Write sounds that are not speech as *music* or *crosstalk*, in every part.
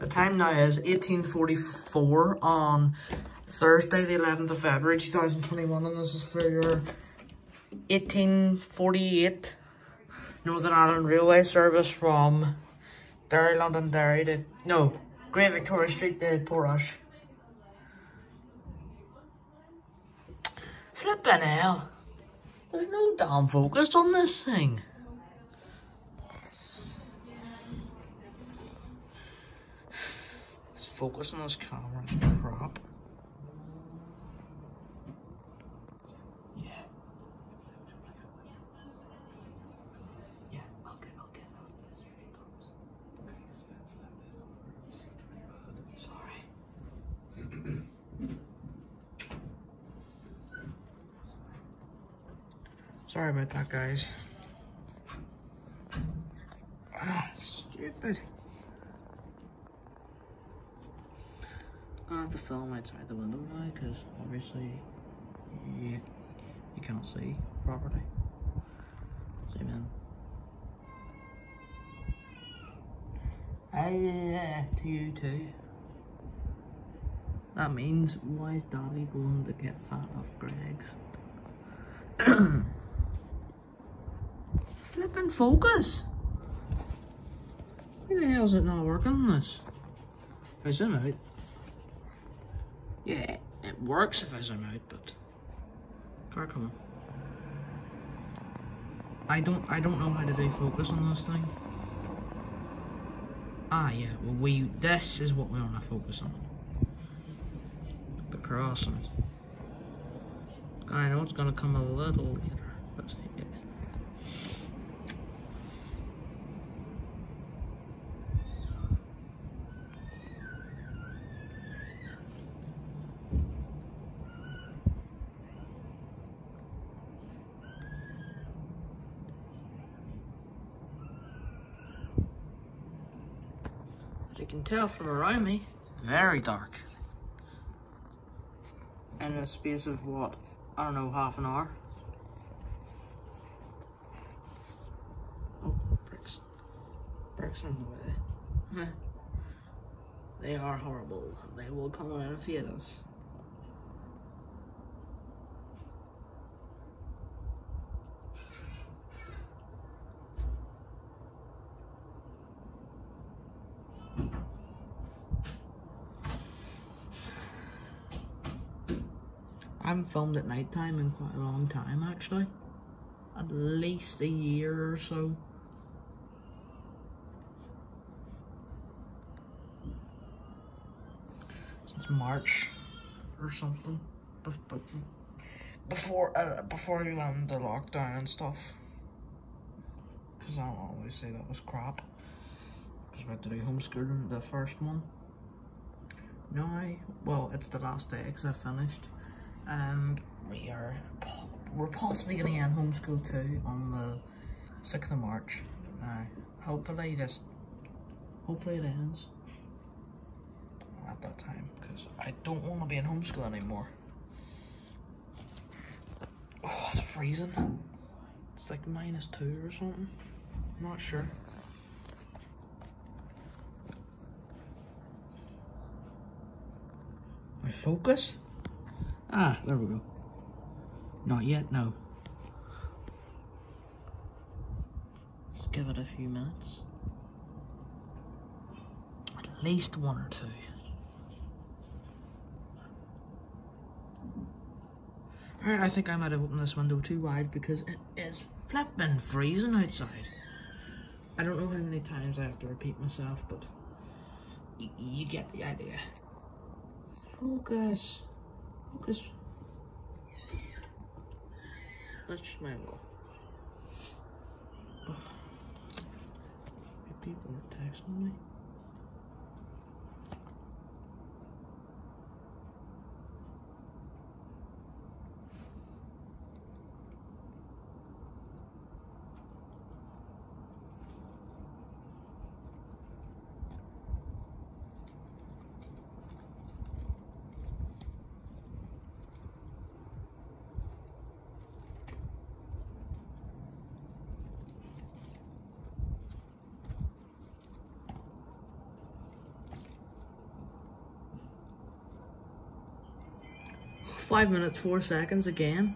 The time now is 1844 on Thursday, the 11th of February 2021, and this is for your 1848 Northern Ireland Railway service from Derry, London, Derry to, no, Great Victoria Street to Portrush. Flippin' hell. There's no damn focus on this thing. Focus on this camera is crap. Yeah. Yeah, okay, okay. Sorry. *clears throat* Sorry about that, guys. Ah, *sighs* stupid. I have to film outside the window now because obviously you, you can't see properly. Zoom in. Hey, to you too. That means why is Daddy going to get fat off Greggs? *coughs* Flipping focus. Why the hell is it not working on this? I zoom out. Yeah, it works if I zoom out, but car coming. I don't I don't know how to do focus on this thing. Ah yeah, well we this is what we wanna focus on. The crossing. I know it's gonna come a little later, but yeah. As you can tell from around me, very dark. In a space of what, I don't know, half an hour. Oh, bricks. Bricks are in the way. They are horrible. They will come and feed us. I haven't filmed at night time in quite a long time actually. At least a year or so. Since March or something. Bef- bef- Before uh, before we went into lockdown and stuff. Because I always say that was crap. Because we had to do homeschooling the first one. Now, well, it's the last day because I finished. Um, we are we're possibly going to end homeschool too on the sixth of March. Uh, hopefully this, hopefully it ends at that time because I don't want to be in homeschool anymore. Oh, it's freezing. It's like minus two or something. I'm not sure. My focus? Ah, there we go. Not yet, no. Let's give it a few minutes. At least one or two. I think I might have opened this window too wide because it is flipping freezing outside. I don't know how many times I have to repeat myself, but you get the idea. Focus. Focus. That's just my angle. People are texting me. Five minutes, four seconds again.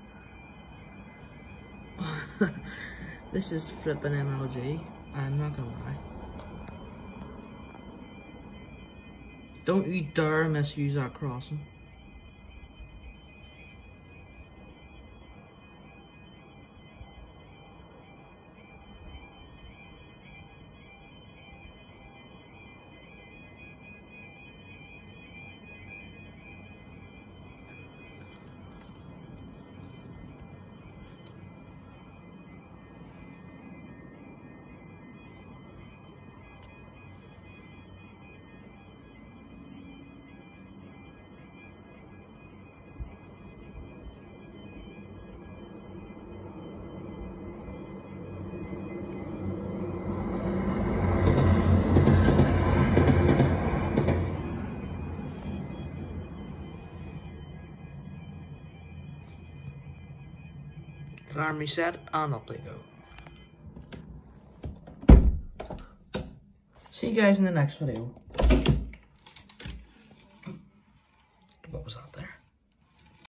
*laughs* this is flipping MLG. I'm not gonna lie. Don't you dare misuse that crossing. Reset and up they go. See you guys in the next video.